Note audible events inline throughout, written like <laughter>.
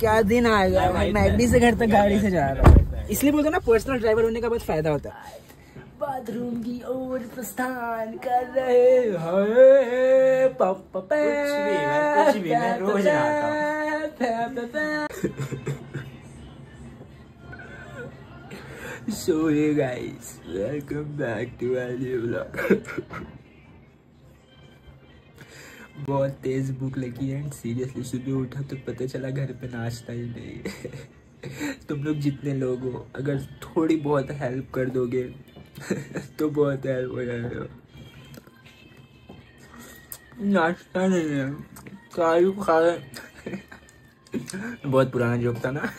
क्या दिन आएगा मैं मैगडी से घर तक गाड़ी से जा रहा हूँ। इसलिए बोलते ना पर्सनल ड्राइवर होने का बहुत फ़ायदा होता है। बाथरूम की ओर प्रस्थान कर रहे हैं। पप पप कुछ भी, मैं कुछ भी, मैं रोज <laughs> So hey guys, welcome back to our new vlog. बहुत तेज भूख लगी है एंड सीरियसली सुबह उठा तो पता चला घर पे नाश्ता ही नहीं <laughs> तुम लोग जितने लोग हो, अगर थोड़ी बहुत हेल्प कर दोगे <laughs> तो बहुत हेल्प हो जाएगा। नाश्ता नहीं है, काजू खा <laughs> बहुत पुराना जोक था ना।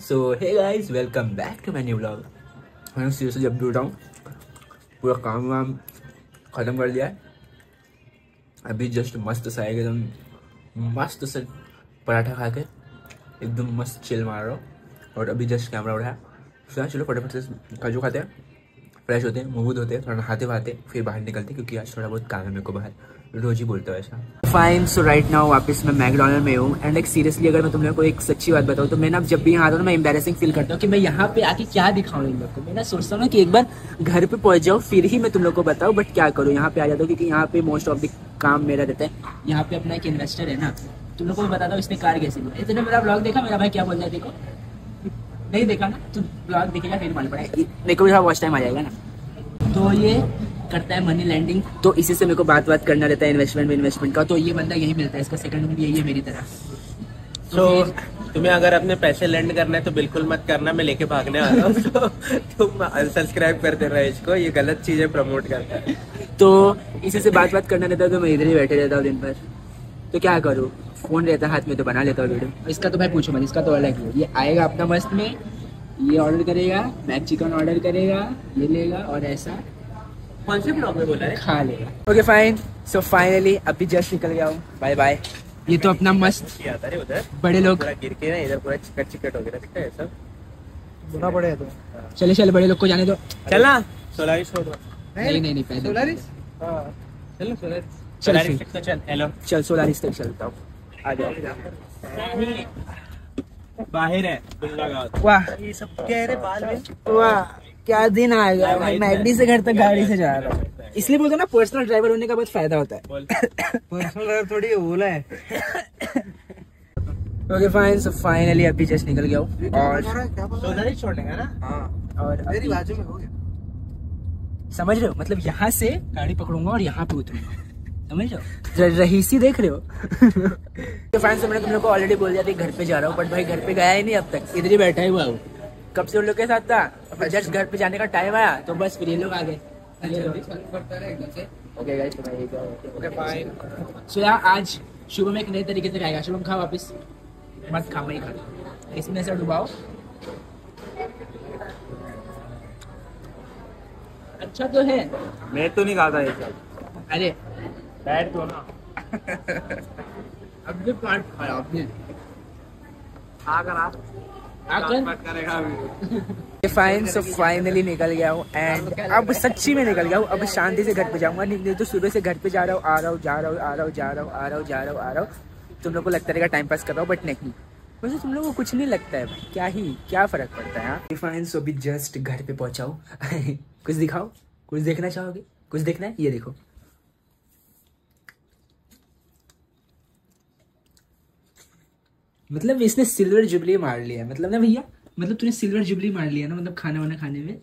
So hey guys welcome back to my new vlog मैं सीरियसली जब भी उठाऊँ, पूरा काम वाम ख़त्म कर दिया है। अभी जस्ट मस्त सा है, एकदम मस्त से पराठा खा के एकदम मस्त चिल मार रहा हूँ। और अभी जस्ट कैमरा उठाया फिर चलो फटाफट से काजू खाते हैं। फ्रेश होते हैं मुँह धोते हैं, थोड़ा नहाते वहाते फिर बाहर निकलते क्योंकि आज थोड़ा बहुत काम है मेरे को बाहर। रोज ही बोलता हूँ ऐसा। फाइन सो राइट नाउ वापस मैं मैकडोनल्ड में हूँ। एंड एक सीरियसली अगर मैं तुम लोग को एक सच्ची बात बताऊँ तो मैं ना जब भी यहाँ आता हूँ मैं एम्बेसिंग फील करता हूँ कि मैं यहाँ पे आके क्या दिखाऊँ इन लोग को। मैं ना सोचता हूँ ना कि एक बार घर पे पहुँच जाऊँ, फिर ही मैं तुम लोग को बताऊँ बट क्या करूँ? यहाँ पे आ जाता हूँ, क्योंकि यहाँ पे मोस्ट ऑफ़ द काम मेरा रहता है। यहाँ पे अपना एक इन्वेस्टर है ना। तुम लोग को बता दो इसने कार कैसे ली। इसने मेरा ब्लॉग देखा मेरा भाई क्या बोल रहा है देखो। नहीं देखा ना? तुम ब्लॉग देखेगा फिर मालूम पड़ेगा। मेरे को भी वॉच टाइम आ जाएगा ना। तो ये करता है मनी लैंडिंग तो इसी से मेरे को बात बात करना रहता है इन्वेस्टमेंट में इन्वेस्टमेंट का। तो ये बंदा यही मिलता है इसका सेकंड रूम यही है मेरी तरह। तो तुम्हें अगर अपने पैसे लैंड करना है तो बिल्कुल मत करना मैं लेके भागने आ रहा हूँ। <laughs> तो तुम अनसब्सक्राइब कर देना इसको ये गलत चीज़ें प्रमोट करता है। तो इसी से बात बात करना रहता है तो मैं इधर ही बैठे रहता हूँ दिन भर। तो क्या करूँ? फ़ोन रहता हाथ में तो बना लेता हूँ वीडियो इसका तो भाई पूछो मत इसका तो अलग है ये आएगा अपना मस्त में ये ऑर्डर करेगा मैक चिकन ऑर्डर करेगा ये लेगा और ऐसा। कौन से ब्लॉग में बोला है? खा लेगा। ओके फाइन सो फाइनली अभी जस्ट निकल गया हूँ। बाय बाय ये तो अपना मस्त बड़े लोग। पूरा गिर के ना इधर पूरा चिकट चिकट हो गया दिखता है सब? बुरा पड़ेगा तो। चले चले बड़े लोग को जाने दो। चलना सोलारिस छोड़ दो नहीं नहीं नहीं पैदल। सोलारिस? हाँ। चलो सोलारिस। चल सोलारिस फिर। तक तो चल हेलो। चल सोलारिस तक चलता हूँ। आ जाओ। बाहर है वाह। ये सब क्या रे बाल में? वाह क्या दिन आ गया मैं मैगडी से घर तक गाड़ी से जा रहा हूँ। इसलिए बोलते हैं ना पर्सनल ड्राइवर होने का बहुत फ़ायदा होता है। पर्सनल ड्राइवर थोड़ी ओला है। ओके फाइन सो फाइनली अभी जस्ट निकल गया हूँ। और छोड़ने का ना? हाँ। और मेरी बाजू में हो गया। समझ रहे हो? मतलब यहाँ से गाड़ी पकड़ूँगा और यहाँ पे उतरूँगा। समझ रहे रहीसी देख रहे हो? तो फ्रेंड्स मैंने तुम लोग को ऑलरेडी बोल दिया था घर पे जा रहा हूँ बट भाई घर पे गया ही नहीं अब तक। इधर ही बैठा ही हुआ हूँ। कब से उन लोग के साथ था? जस्ट घर पे जाने का टाइम आया तो बस फिर ये लोग आ गए। ओके गाइस तो भाई ओके फाइन सो यार आज शुभम एक नए तरीके से खाएगा। शुभम खा वापस। मत खा मैं ही खा इसमें से डुबाओ। अच्छा तो है। मैं तो नहीं खाता ये सब। अरे। बैठ दो ना। अब भी पार्ट खाया आपने। आकर आप आकर मत करेगा अभी। <laughs> फाइन सो फाइनली निकल गया हूँ एंड अब सच्ची में निकल गया हूँ, अब शांति से घर पे जाऊँगा, नहीं तो सुबह से घर पे जा रहा हूँ, आ रहा हूँ, जा रहा हूँ, आ रहा हूँ, जा रहा हूँ, आ रहा हूँ, जा रहा हूँ, आ रहा हूँ। तुम लोग को लगता रहेगा टाइम पास कर रहा हूँ बट नहीं। वैसे तुम लोग को कुछ नहीं लगता है, भाई, क्या ही, क्या फ़र्क पड़ता है फाइन सो अभी जस्ट घर पे पहुँचा हूँ। <laughs> कुछ दिखाओ, कुछ देखना चाहोगे? कुछ देखना है? ये देखो। मतलब इसने सिल्वर जुबली मार लिया मतलब ना भैया? मतलब तूने सिल्वर जुबली मार लिया ना मतलब खाना वाना खाने में?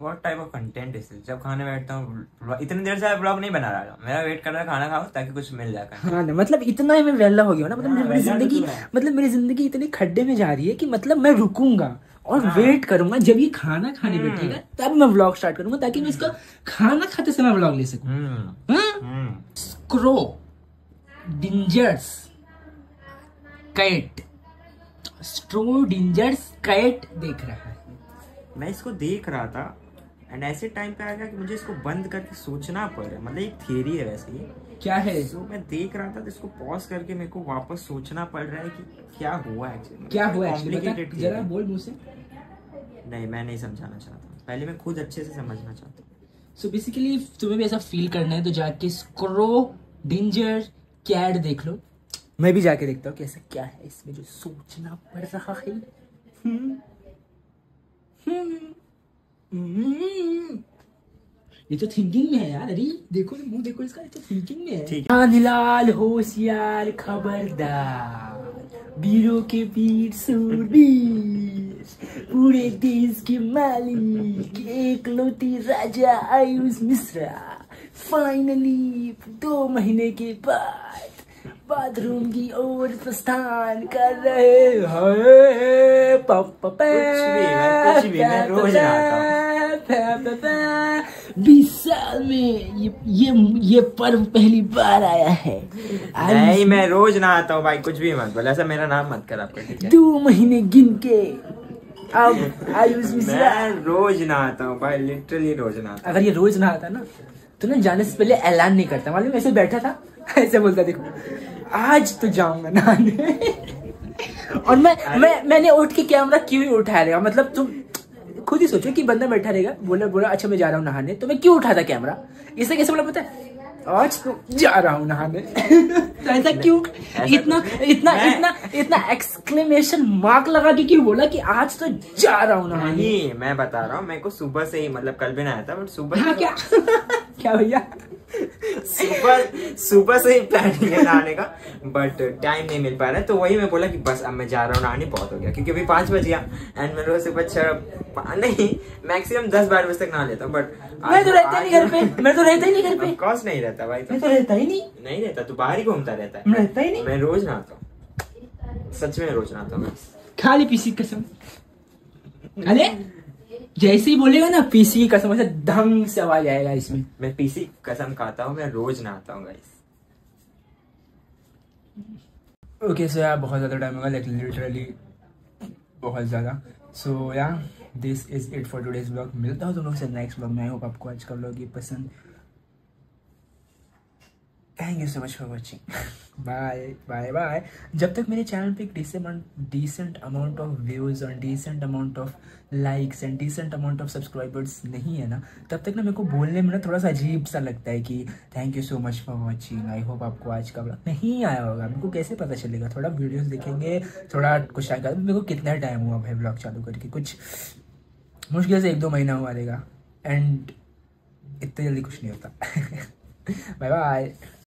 What type of content is जब खाने बैठता हूँ इतनी देर से ब्लॉग नहीं बना रहा मेरा वेट कर रहा है खाना खाओ ताकि कुछ मिल जाए हाँ ना मतलब इतना ही मैं वेला हो गया ना मतलब हाँ, मेरी तो ज़िंदगी मतलब मेरी ज़िंदगी इतने खड्डे में जा रही है कि मतलब मैं रुकूँगा और हाँ। वेट करूँगा। जब ये खाना खाने बैठेगा तब मैं व्लॉग स्टार्ट करूँगा ताकि मैं इसका खाना खाते समय व्लॉग ले सकूँ। हम्म। हाँ? हम्म। क्रो डिंजर्स कैट स्ट्रो डिंजर्स कैट देख रहा है। मैं इसको देख रहा था एंड ऐसे टाइम पे आ गया कि मुझे इसको बंद करके सोचना पड़ रहा है। मतलब एक थियरी है वैसे ही। क्या है? तो मैं देख रहा था तो इसको पॉज करके मेरे को वापस सोचना पड़ रहा है कि क्या हुआ एक्चुअली क्या हुआ actually? जरा बोल मुझे से नहीं मैं नहीं समझाना चाहता। पहले मैं खुद अच्छे से समझना चाहता हूँ। सो बेसिकली तुम्हें भी ऐसा फील करना है तो जाके स्क्रो डेंजर कैड देख लो। मैं भी जाके देखता हूँ कैसा क्या है इसमें जो सोचना पड़ रहा है। ये तो थिंकिंग में है यार अरे देखो मुँह देखो इसका ये तो थिंकिंग में है। ठीक कानलाल होशियार खबरदार वीरों के पीर सूरवीर पूरे देश के मालिक एक लोटी राजा आयुष मिश्रा। फाइनली दो महीने के बाद बाथरूम की ओर प्रस्थान कर रहे हैं। कुछ भी, मैं कुछ भी, मैं रोज नहाता बीस साल में ये ये ये पर्व पहली बार आया है। नहीं मैं रोज नहाता हूँ भाई कुछ भी मत बोल ऐसा मेरा नाम मत कर आपका दो महीने गिन के अब आयुष मिश्रा मैं रोज नहाता हूँ भाई लिटरली रोज नहाता अगर ये रोज नहाता ना तो ना जाने से पहले ऐलान नहीं करता। मालूम ऐसे बैठा था <laughs> ऐसे बोलता देखो। आज तो जाऊँगा नहाने और मैं मैं मैंने उठ के कैमरा क्यों ही उठा रहेगा मतलब तुम खुद ही सोचो कि बंदा बैठा रहेगा बोला बोला अच्छा मैं जा रहा हूँ नहाने। तो मैं क्यों उठाता कैमरा इसे कैसे बोला पता है? आज तो जा रहा हूँ नहाने। तो ऐसा <laughs> क्यों? इतना इतना इतना इतना एक्सक्लेमेशन मार्क लगा के क्यों बोला कि आज तो जा रहा हूँ नहाने? नहीं मैं बता रहा हूँ मेरे को सुबह से ही मतलब कल भी नहाया था बट सुबह हाँ क्या? <laughs> क्या भैया? सुबह सुबह से ही प्लानिंग है नहाने का बट टाइम नहीं मिल पा रहा है तो वही मैं बोला कि बस अब मैं जा रहा हूँ नहाने बहुत हो गया क्योंकि अभी पाँच बज गया एंड मैं रोज सुबह छह नहीं मैक्सिमम दस बारह बजे तक नहा लेता हूँ बट मैं तो रहता ही नहीं घर पे मैं तो रहता ही नहीं घर पे। <laughs> कॉस्ट नहीं रहता भाई मैं तो तो रहता ही नहीं। नहीं रहता तू बाहर ही घूमता रहता है। रहता ही नहीं। मैं रोज नहाता हूँ। सच में रोज नहाता हूँ। खाली पीसी कसम। अरे जैसे ही बोलेगा ना पीसी की कसम ऐसे ढंग से आवाज़ आएगा इसमें। मैं पीसी कसम खाता हूँ मैं रोज नहाता हूँ गाइस ओके सो यार बहुत ज़्यादा टाइम होगा लाइक लिटरली बहुत ज़्यादा। सो यार this is it for today's blog मिलता हूँ तुम लोग से नेक्स्ट ब्लॉग में। आई होप आपको आज का ब्लॉग ये पसंद thank you so much for watching bye bye bye जब तक मेरे चैनल पे एक decent decent amount of views और decent amount of likes and decent amount of subscribers नहीं है ना, तब तक ना मेरे को बोलने में ना थोड़ा सा अजीब सा लगता है कि thank you so much for watching I hope आपको आज का ब्लॉग नहीं आया होगा। मेरे को कैसे पता चलेगा? थोड़ा वीडियोस देखेंगे, थोड़ा कुछ आएगा। मेरे को कितना टाइम हुआ भाई ब्लॉग चालू करके? कुछ मुश्किल से एक दो महीना हुआ रहेगा एंड इतने जल्दी कुछ नहीं होता। <laughs> Bye bye